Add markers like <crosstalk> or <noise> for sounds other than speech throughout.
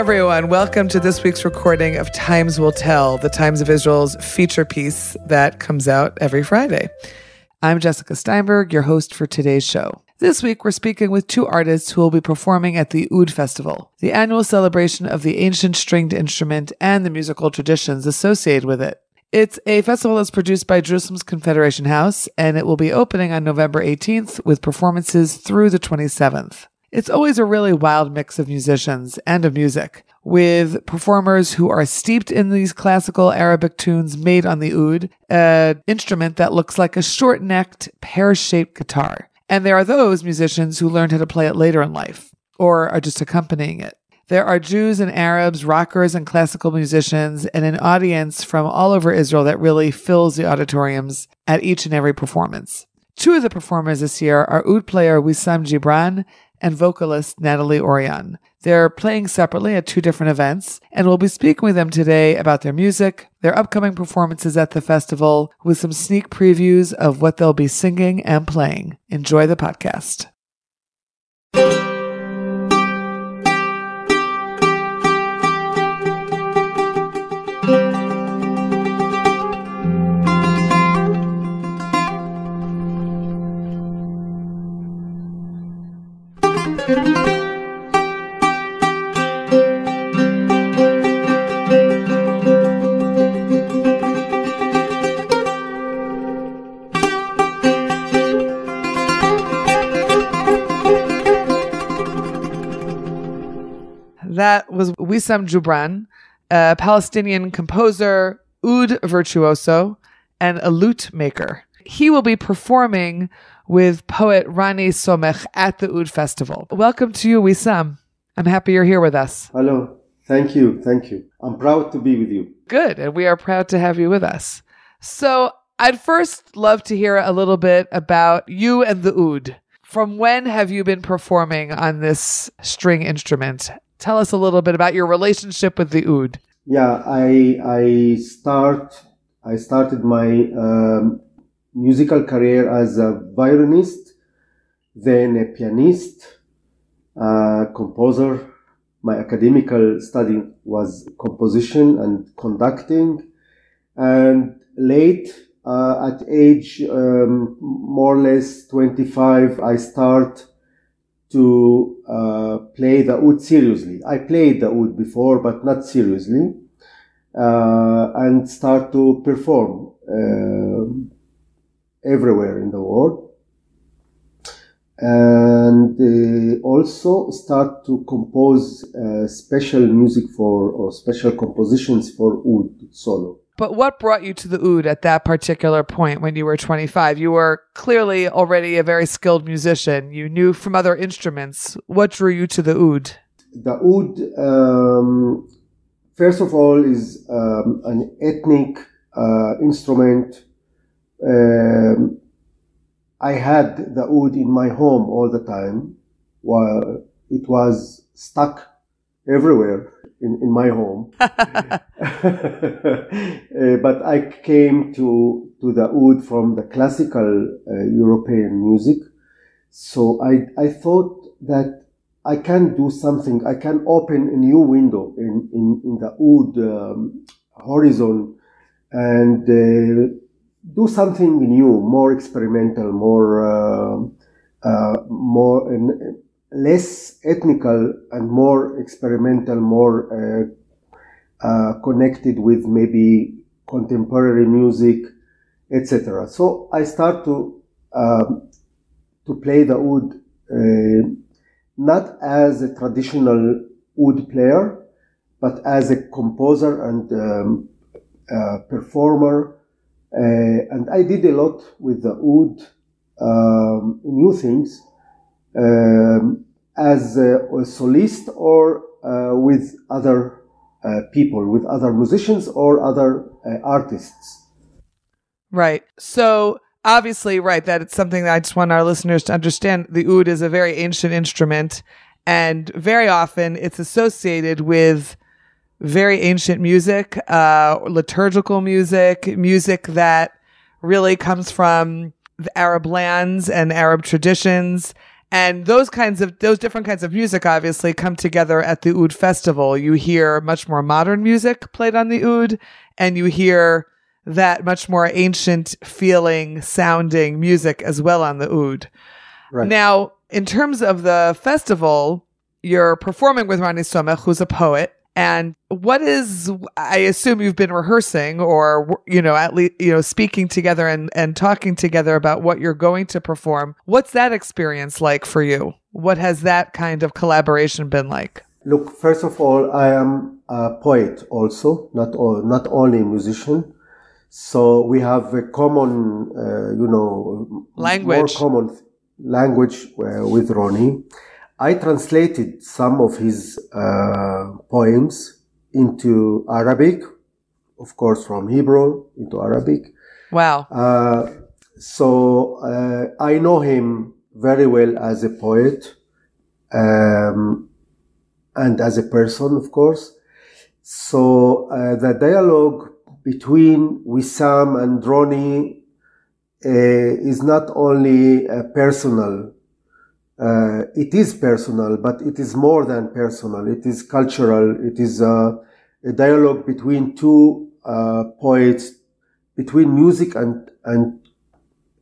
everyone. Welcome to this week's recording of Times Will Tell, the Times of Israel's feature piece that comes out every Friday. I'm Jessica Steinberg, your host for today's show. This week, we're speaking with two artists who will be performing at the Oud Festival, the annual celebration of the ancient stringed instrument and the musical traditions associated with it. It's a festival that's produced by Jerusalem's Confederation House, and it will be opening on November 18th with performances through the 27th. It's always a really wild mix of musicians and of music, with performers who are steeped in these classical Arabic tunes made on the oud, an instrument that looks like a short necked, pear shaped guitar. And there are those musicians who learned how to play it later in life, or are just accompanying it. There are Jews and Arabs, rockers and classical musicians, and an audience from all over Israel that really fills the auditoriums at each and every performance. Two of the performers this year are oud player Wissam Gibran and vocalist Nataly Oryon. They're playing separately at two different events, and we'll be speaking with them today about their music, their upcoming performances at the festival, with some sneak previews of what they'll be singing and playing. Enjoy the podcast. That was Wissam Gibran, a Palestinian composer, oud virtuoso, and a lute maker. He will be performing with poet Ronny Somekh at the Oud Festival. Welcome to you, Wissam. I'm happy you're here with us. Hello. Thank you. Thank you. I'm proud to be with you. Good. And we are proud to have you with us. So I'd first love to hear a little bit about you and the oud. From when have you been performing on this string instrument? Tell us a little bit about your relationship with the oud. Yeah, I I start I started my um, musical career as a violinist, then a pianist, uh, composer. My academical study was composition and conducting, and late uh, at age um, more or less 25, I start to uh, play the oud seriously. I played the oud before, but not seriously, uh, and start to perform uh, everywhere in the world. And uh, also start to compose uh, special music for or special compositions for oud solo. But what brought you to the oud at that particular point when you were 25? You were clearly already a very skilled musician. You knew from other instruments. What drew you to the oud? The oud, um, first of all, is um, an ethnic uh, instrument. Um, I had the oud in my home all the time while it was stuck everywhere in, in my home. <laughs> <laughs> uh, but I came to, to the oud from the classical uh, European music. So I, I thought that I can do something. I can open a new window in, in, in the oud um, horizon and uh, do something new, more experimental, more, uh, uh, more, less ethnical and more experimental, more uh, uh, connected with maybe contemporary music, etc. So I start to um, to play the oud uh, not as a traditional oud player, but as a composer and um, uh, performer. Uh, and I did a lot with the oud, um, new things um, as a, a, solist or uh, with other uh, people, with other musicians or other artists. Right. So obviously, right, that it's something that I just want our listeners to understand. The oud is a very ancient instrument, and very often it's associated with very ancient music, uh, liturgical music, music that really comes from the Arab lands and Arab traditions And those kinds of those different kinds of music obviously come together at the Oud Festival. You hear much more modern music played on the Oud, and you hear that much more ancient feeling sounding music as well on the Oud. Right. Now, in terms of the festival, you're performing with Ronny Somekh, who's a poet. And what is, I assume you've been rehearsing or, you know, at least, you know, speaking together and, and talking together about what you're going to perform. What's that experience like for you? What has that kind of collaboration been like? Look, first of all, I am a poet also, not, all, not only a musician. So we have a common, uh, you know, language. more common language uh, with Ronny. I translated some of his uh, poems into Arabic, of course, from Hebrew into Arabic. Wow. Uh, so uh, I know him very well as a poet um, and as a person, of course. So uh, the dialogue between Wissam and Ronny uh, is not only personal uh, it is personal, but it is more than personal. It is cultural. It is uh, a dialogue between two uh, poets, between music and and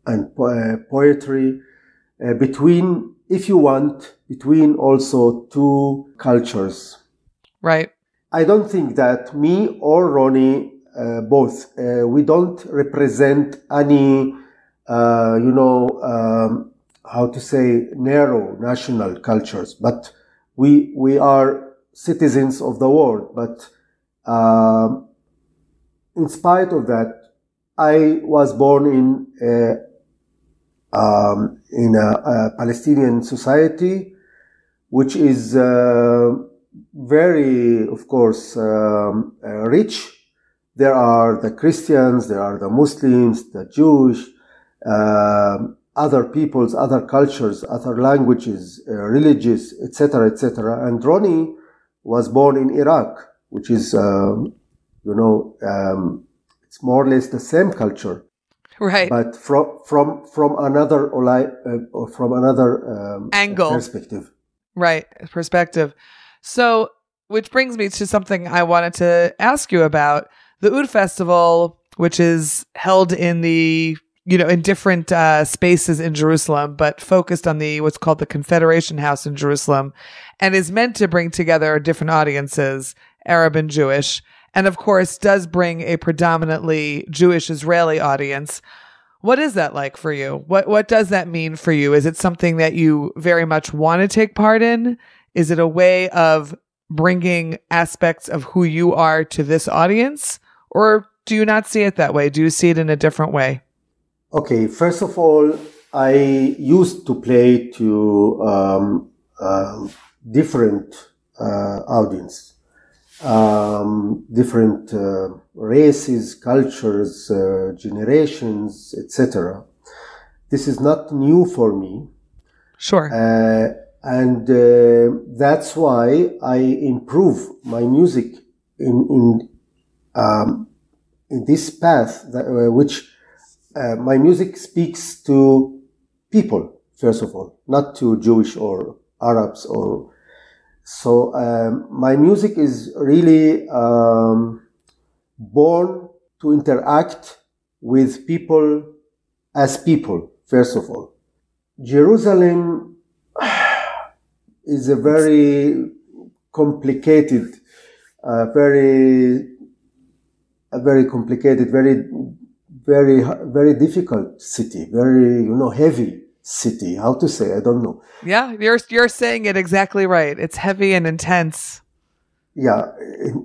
and po- uh, poetry, uh, between, if you want, between also two cultures. Right. I don't think that me or Ronny, uh, both, we don't represent any, you know. Um, how to say narrow national cultures, but we we are citizens of the world. But uh, in spite of that, I was born in a, um, in a, a, Palestinian society, which is uh, very, of course, um, uh, rich. There are the Christians, there are the Muslims, the Jewish. Um, other peoples, other cultures, other languages, uh, religions, etc., etc. And Ronny was born in Iraq, which is, um, you know, um, it's more or less the same culture, right? But from from from another uh, from another um, angle perspective, right? Perspective. So, which brings me to something I wanted to ask you about the Oud Festival, which is held in the you know, in different uh, spaces in Jerusalem, but focused on the what's called the Confederation House in Jerusalem, and is meant to bring together different audiences, Arab and Jewish, and of course does bring a predominantly Jewish Israeli audience. What is that like for you? What what does that mean for you? Is it something that you very much want to take part in? Is it a way of bringing aspects of who you are to this audience, or do you not see it that way? Do you see it in a different way? Okay, first of all, I used to play to um, uh, different uh, audience, um, different uh, races, cultures, uh, generations, etc. This is not new for me. Sure. Uh, and uh, that's why I improve my music in in um, in this path that, which uh, my music speaks to people, first of all, not to Jewish or Arabs or so. Um, my music is really um, born to interact with people as people, first of all. Jerusalem <sighs> is a very complicated, uh, very, a very complicated, very very very difficult city, very you know heavy city. How to say? I don't know. Yeah, you're you're saying it exactly right. It's heavy and intense. Yeah,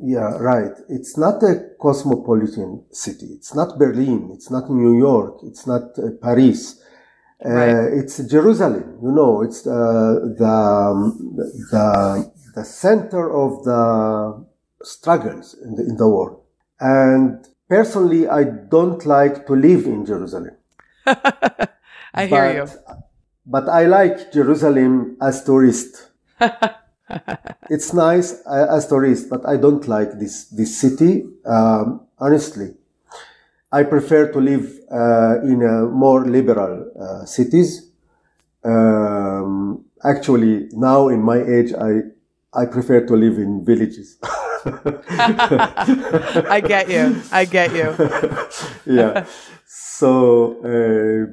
yeah, right. It's not a cosmopolitan city. It's not Berlin. It's not New York. It's not uh, Paris. Uh, right. It's Jerusalem. You know, it's uh, the the the center of the struggles in the, in the world, and personally, I don't like to live in Jerusalem. <laughs> I hear you. But I like Jerusalem as tourist. <laughs> it's nice uh, as tourist, but I don't like this this city. Um, honestly, I prefer to live uh, in a more liberal uh, cities. Uh, um, actually now in my age, I I prefer to live in villages. <laughs> I get you. I get you. <laughs> yeah. So, uh,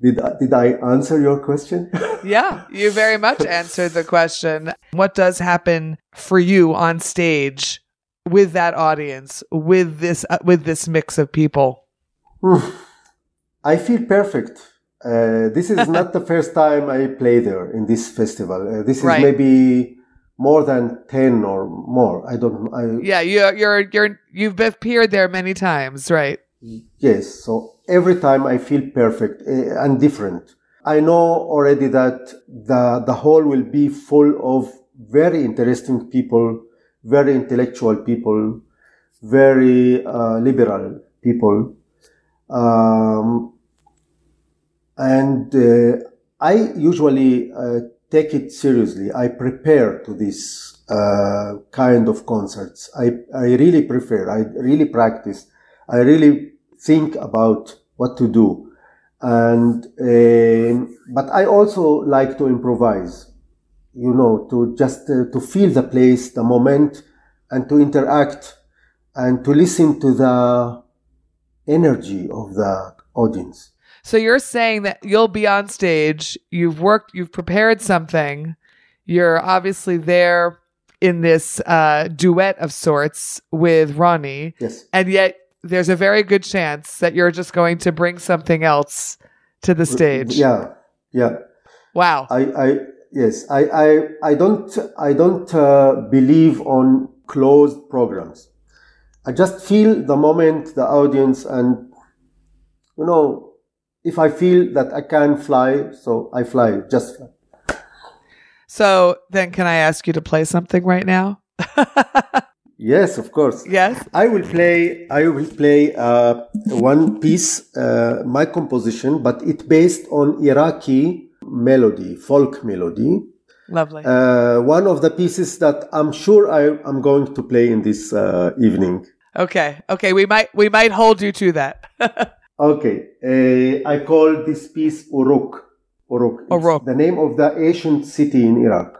did did I answer your question? <laughs> yeah, you very much answered the question. What does happen for you on stage with that audience, with this uh, with this mix of people? I feel perfect. Uh, this is not the <laughs> first time I play there in this festival. Uh, this is Right. maybe more than ten or more. I don't. I, Yeah, you you're you're you've appeared there many times, right? Yes. So every time I feel perfect uh, and different. I know already that the the hall will be full of very interesting people, very intellectual people, very uh, liberal people. Um, and uh, I usually uh, take it seriously. I prepare to this uh, kind of concerts. I, I really prefer, I really practice, I really think about what to do. And, um but I also like to improvise, you know, to just uh, to feel the place, the moment, and to interact and to listen to the energy of the audience. So you're saying that you'll be on stage, you've worked, you've prepared something, you're obviously there in this uh, duet of sorts with Ronny, Yes. and yet there's a very good chance that you're just going to bring something else to the stage. Yeah. Yeah. Wow. I, I, yes, I, I, I don't, I don't uh, believe on closed programs. I just feel the moment, the audience, and you know, if I feel that I can fly, so I fly, just fly. So then, can I ask you to play something right now? <laughs> Yes, of course. yes. I will play. I will play uh, one piece, uh, my composition, but it's based on Iraqi melody, folk melody. Lovely. Uh, one of the pieces that I'm sure I, am going to play in this uh, evening. okay. Okay. We might we might hold you to that. <laughs> Okay, uh, I call this piece Uruk. Uruk. Uruk. the name of the ancient city in Iraq.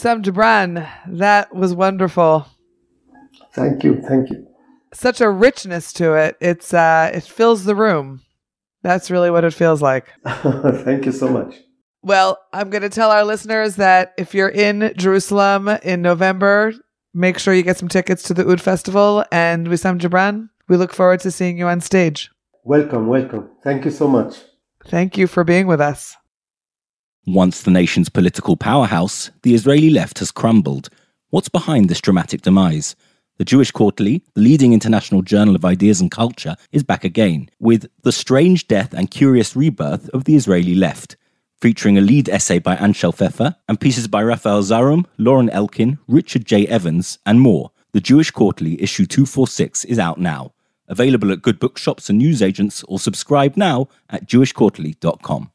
Wissam Gibran, that was wonderful. Thank you. Thank you. Such a richness to it. It's uh it fills the room. That's really what it feels like. <laughs> Thank you so much. Well, I'm going to tell our listeners that if you're in Jerusalem in November, make sure you get some tickets to the Oud Festival. And Wissam Gibran, we look forward to seeing you on stage. Welcome, welcome. Thank you so much. Thank you for being with us. Once the nation's political powerhouse, the Israeli left has crumbled. What's behind this dramatic demise? The Jewish Quarterly, the leading international journal of ideas and culture, is back again with The Strange Death and Curious Rebirth of the Israeli Left, featuring a lead essay by Anshel Pfeffer and pieces by Raphael Zarum, Lauren Elkin, Richard J. Evans, and more. The Jewish Quarterly, issue 246, is out now. Available at good bookshops and newsagents, or subscribe now at jewishquarterly.com.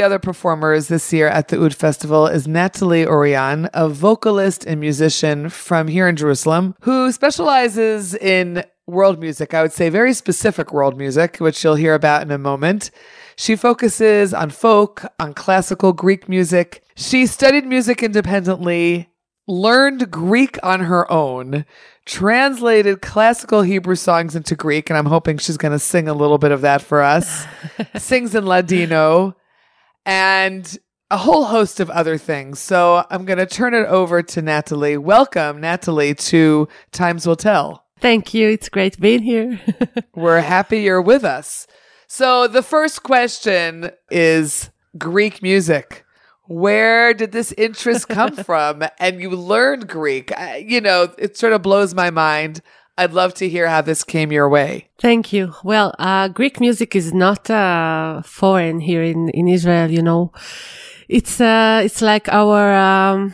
the other performers this year at the Oud Festival is Nataly Oryon, a vocalist and musician from here in Jerusalem who specializes in world music. I would say very specific world music, which you'll hear about in a moment. She focuses on folk, on classical Greek music. She studied music independently, learned Greek on her own, translated classical Hebrew songs into Greek, and I'm hoping she's going to sing a little bit of that for us. <laughs> Sings in Ladino and a whole host of other things. So I'm going to turn it over to Nataly. Welcome, Nataly, to Times Will Tell. Thank you. It's great being here. <laughs> We're happy you're with us. So the first question is Greek music. Where did this interest come <laughs> from? And you learned Greek. I, you know, it sort of blows my mind. I'd love to hear how this came your way. Thank you. Well, uh, Greek music is not uh, foreign here in, in Israel. You know, it's uh, it's like our um,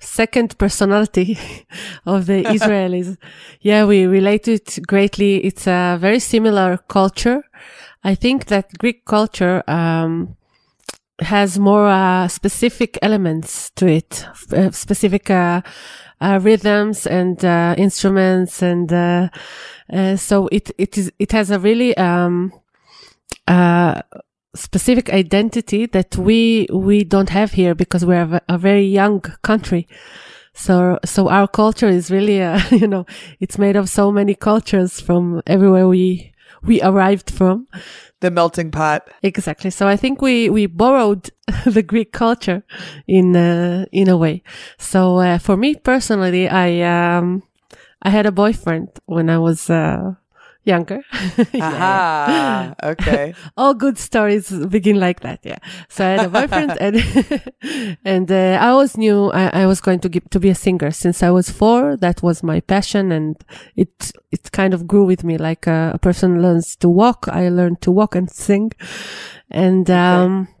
second personality <laughs> of the <laughs> Israelis. yeah, we relate to it greatly. It's a very similar culture. I think that Greek culture um, has more uh, specific elements to it, uh, specific uh, uh, rhythms and uh, instruments, and uh, so it it is it has a really um, specific identity that we we don't have here because we're a, a very young country. So so our culture is really <laughs> you know it's made of so many cultures from everywhere we we arrived from the melting pot. Exactly. So I think we we borrowed <laughs> the Greek culture in uh, in a way. So uh, for me personally, I um I had a boyfriend when I was uh, younger. <laughs> Aha. Okay. <laughs> All good stories begin like that. Yeah. So I had a boyfriend <laughs> and, and, uh, I always knew I, I was going to give, to be a singer since I was four. That was my passion and it, it kind of grew with me like a, a person learns to walk. I learned to walk and sing. And, um, okay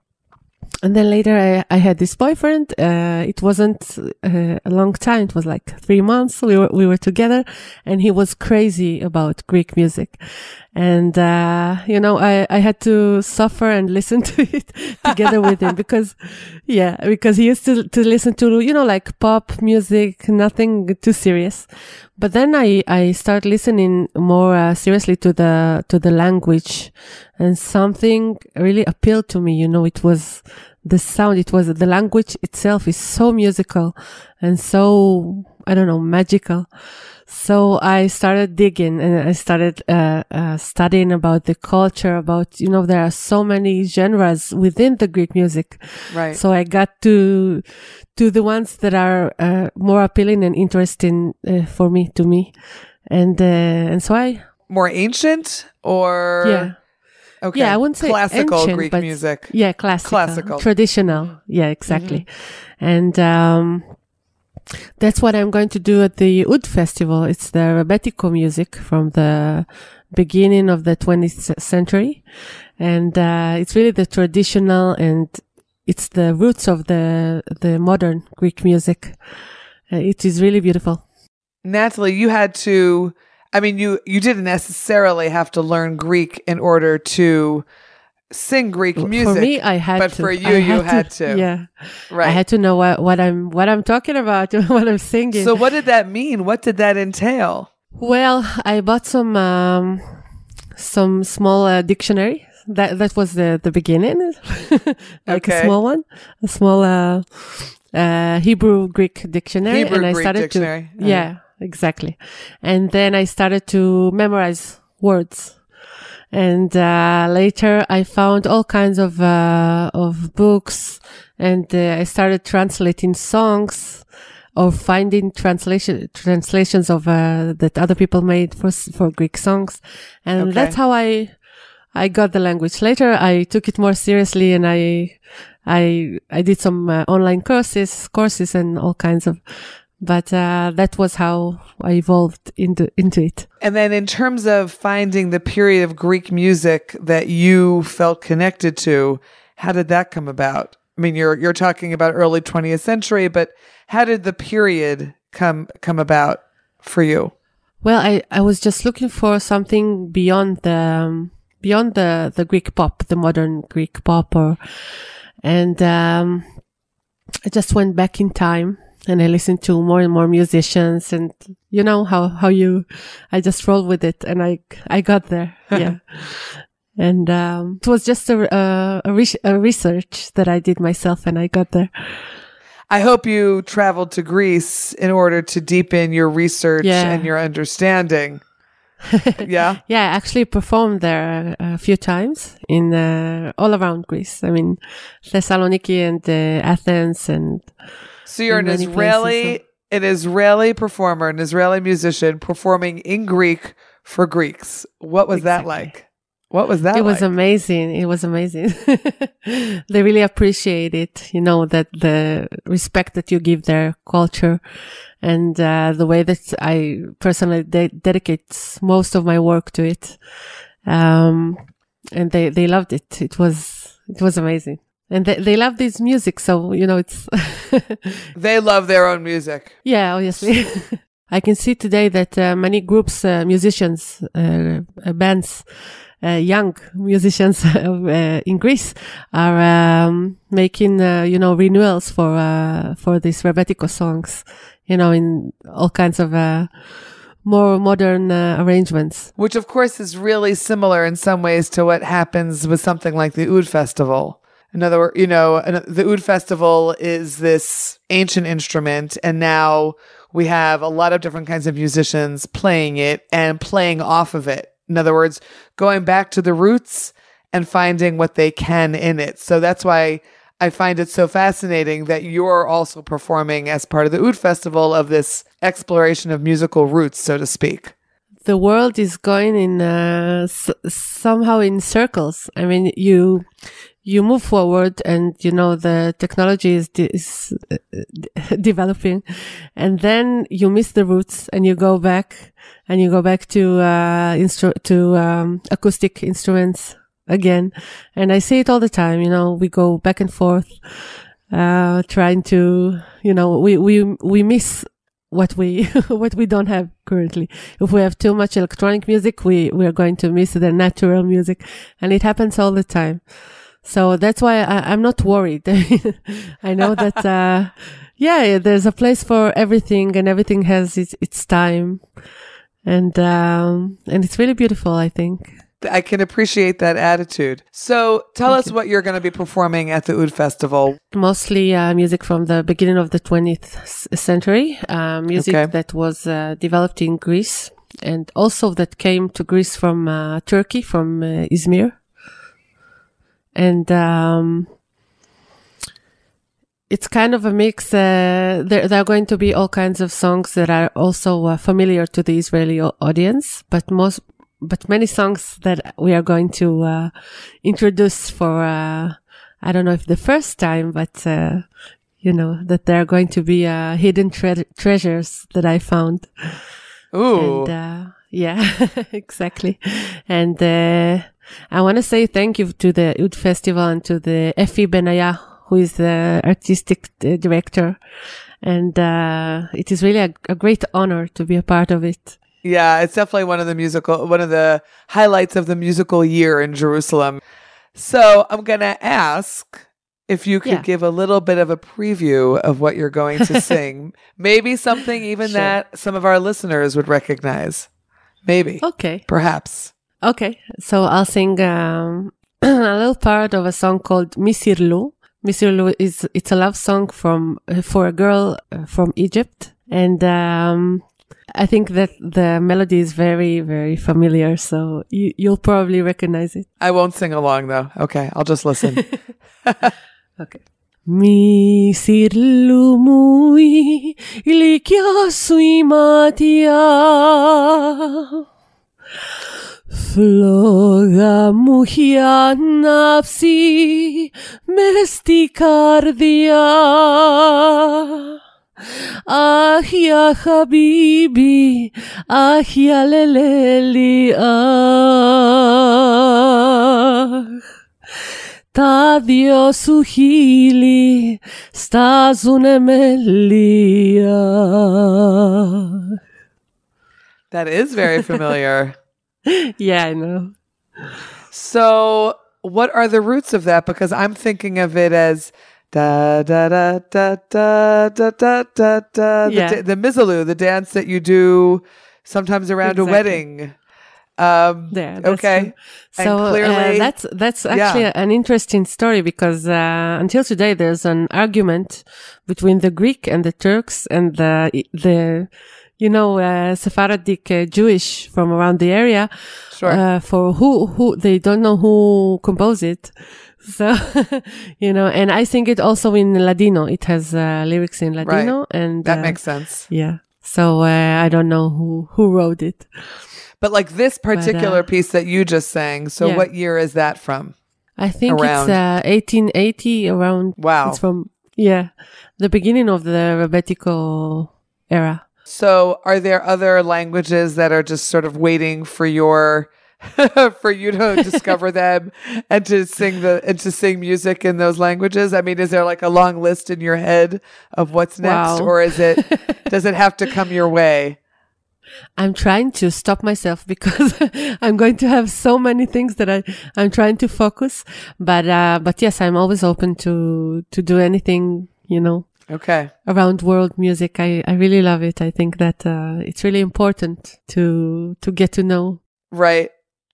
and then later I, I had this boyfriend. Uh, it wasn't uh, a long time. It was like three months. We were, we were together and he was crazy about Greek music. And, uh, you know, I, I had to suffer and listen <laughs> to it together with him because, yeah, because he used to, to listen to, you know, like pop music, nothing too serious. But then I, I started listening more uh, seriously to the, to the language and something really appealed to me. You know, it was the sound. It was the language itself is so musical and so, I don't know, magical. So I started digging and I started uh, uh, studying about the culture, about, you know, there are so many genres within the Greek music. Right. So I got to, to the ones that are uh, more appealing and interesting uh, for me, to me. And, uh, and so I. More ancient or? Yeah. Okay. Yeah, I wouldn't say classical ancient, Greek but music. Yeah, classical. Classical. Traditional. Yeah, exactly. Mm-hmm. And, um, that's what I'm going to do at the Oud Festival. It's the Rebetiko music from the beginning of the 20th century. And, uh, it's really the traditional and it's the roots of the, the modern Greek music. Uh, it is really beautiful. Nataly, you had to I mean, you you didn't necessarily have to learn Greek in order to sing Greek music. For me, I had to but to. for you, I you had to. Yeah, right. I had to know what, what I'm what I'm talking about, <laughs> what I'm singing. so, what did that mean? What did that entail? Well, I bought some um, some small uh, dictionary. That that was the the beginning, <laughs> like Okay. a small one, a small uh, uh, Hebrew Greek dictionary, Hebrew and I started dictionary. to yeah, exactly. And then I started to memorize words. And uh, later, I found all kinds of uh, of books, and uh, I started translating songs or finding translation translations of uh, that other people made for for Greek songs, and Okay. that's how I I got the language. Later, I took it more seriously, and I I I did some uh, online courses courses and all kinds of. But uh, that was how I evolved into into it. And then, in terms of finding the period of Greek music that you felt connected to, how did that come about? I mean, you're you're talking about early 20th century, but how did the period come come about for you? Well, I, I was just looking for something beyond the um, beyond the the Greek pop, the modern Greek pop, or and um, I just went back in time and I listened to more and more musicians, and you know how how you, I just rolled with it, and I I got there, <laughs> yeah. And um, it was just a a, a, re- a research that I did myself, and I got there. I hope you traveled to Greece in order to deepen your research Yeah. and your understanding. <laughs> yeah. Yeah, I actually performed there a, a few times in uh, all around Greece. I mean, Thessaloniki and uh, Athens, and So you're an Israeli, places, an Israeli performer, an Israeli musician performing in Greek for Greeks. What was that like? What was that it was like? amazing. It was amazing. <laughs> they really appreciate it. You know that the respect that you give their culture, and uh, the way that I personally de- dedicate most of my work to it. Um, and they they loved it. It was it was amazing. And they, they love this music, so you know it's <laughs> they love their own music. Yeah, obviously. <laughs> I can see today that uh, many groups, uh, musicians, uh, uh, bands, uh, young musicians <laughs> uh, in Greece are um, making, uh, you know, renewals for uh, for these Rebetiko songs, you know, in all kinds of uh, more modern uh, arrangements. Which, of course, is really similar in some ways to what happens with something like the Oud Festival. In other words, you know, the Oud Festival is this ancient instrument, and now we have a lot of different kinds of musicians playing it and playing off of it. In other words, going back to the roots and finding what they can in it. So that's why I find it so fascinating that you're also performing as part of the Oud Festival of this exploration of musical roots, so to speak. the world is going in uh, s- somehow in circles. I mean, you you move forward, and you know the technology is de- is uh, <laughs> developing, and then you miss the roots, and you go back, and you go back to uh, instru- to um, acoustic instruments again, and I see it all the time. You know, we go back and forth, uh, trying to, you know, we we we miss what we <laughs> what we don't have currently. If we have too much electronic music, we we are going to miss the natural music, and it happens all the time. So that's why I, I'm not worried. <laughs> I know that uh, yeah, there's a place for everything, and everything has its its time, and um, and it's really beautiful. I think. I can appreciate that attitude. So tell us what you're going to be performing at the Oud Festival. mostly uh, music from the beginning of the 20th century, uh, music Okay. that was uh, developed in Greece and also that came to Greece from uh, Turkey, from uh, Izmir. And um, it's kind of a mix. Uh, there, there are going to be all kinds of songs that are also uh, familiar to the Israeli audience, but most, but many songs that we are going to uh, introduce for. Uh, I don't know if the first time, but uh, you know that there are going to be uh, hidden tre- treasures that I found. Ooh. And uh, yeah, <laughs> exactly. And uh, I want to say thank you to the Oud Festival and to the Effi Benaya, who is the artistic uh, director. And uh, it is really a, a great honor to be a part of it. Yeah, it's definitely one of the musical, one of the highlights of the musical year in Jerusalem. So I'm going to ask if you could Yeah. give a little bit of a preview of what you're going to <laughs> sing. Maybe something even Sure. that some of our listeners would recognize. Maybe, Okay. perhaps. Okay. So I'll sing um, <clears throat> a little part of a song called Misirlu. Misirlu is it's a love song from uh, for a girl uh, from Egypt, and um, I think that the melody is very very familiar. So you, you'll probably recognize it. I won't sing along though. Okay, I'll just listen. <laughs> <laughs> Okay. Misirlu mui ilikyasu imatia Floga muhia nafsi mesticardia Ah ya habibi ah ya leleli ah τα δυο σου χείλη στάζουνε μελία. that is very familiar. <laughs> Yeah, I know. So, what are the roots of that? Because I'm thinking of it as da da da da da da da da da. Yeah. The, the mizalu, the dance that you do sometimes around a Exactly. wedding. Um, that's okay. true. So clearly- uh, that's that's actually an interesting story because uh, until today there's an argument between the Greek and the Turks and the the you know uh, Sephardic uh, Jewish from around the area Sure. uh, for who who they don't know who composed it. <laughs> So you know, and I sing it also in Ladino. It has uh, lyrics in Ladino, and that uh, makes sense. yeah. So uh, I don't know who who wrote it. But like this particular uh, piece that you just sang, so yeah. what year is that from? I think Around. it's uh, 1880 around. Wow. It's from yeah, the beginning of the Rebetiko era. So, are there other languages that are just sort of waiting for your <laughs> for you to discover <laughs> them and to sing the and to sing music in those languages? I mean, is there like a long list in your head of what's next, Wow. or is it <laughs> does it have to come your way? I'm trying to stop myself because I'm going to have so many things that I I'm trying to focus. But uh, but yes, I'm always open to to do anything you know Okay, around world music. I I really love it. I think that uh, it's really important to to get to know. right.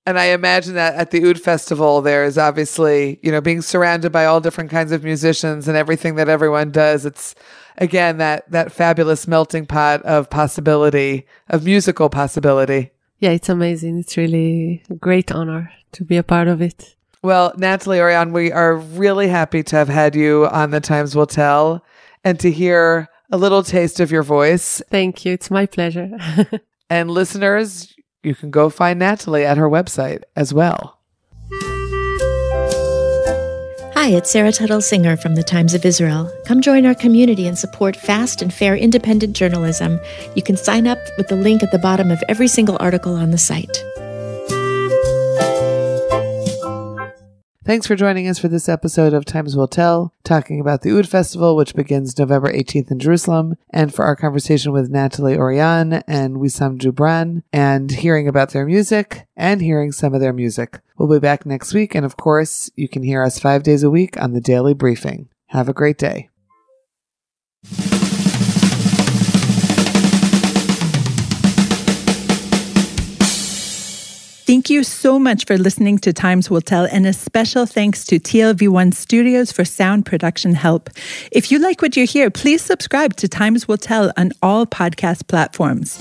And I imagine that at the Oud Festival, there is obviously, you know, being surrounded by all different kinds of musicians and everything that everyone does. It's again that that fabulous melting pot of possibility, of musical possibility. Yeah, it's amazing. It's really a great honor to be a part of it. Well, Nataly Oryon, we are really happy to have had you on The Times Will Tell and to hear a little taste of your voice. Thank you. It's my pleasure. <laughs> And listeners, you can go find Nataly at her website as well. Hi, it's Sarah Tuttle Singer from the Times of Israel. Come join our community and support fast and fair independent journalism. You can sign up with the link at the bottom of every single article on the site. Thanks for joining us for this episode of Times Will Tell, talking about the Oud Festival, which begins November 18th in Jerusalem, and for our conversation with Nataly Oryon and Wissam Gibran, and hearing about their music and hearing some of their music. We'll be back next week, and of course, you can hear us five days a week on the Daily Briefing. Have a great day. Thank you so much for listening to Times Will Tell, and a special thanks to TLV1 Studios for sound production help. If you like what you hear, please subscribe to Times Will Tell on all podcast platforms.